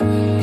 life.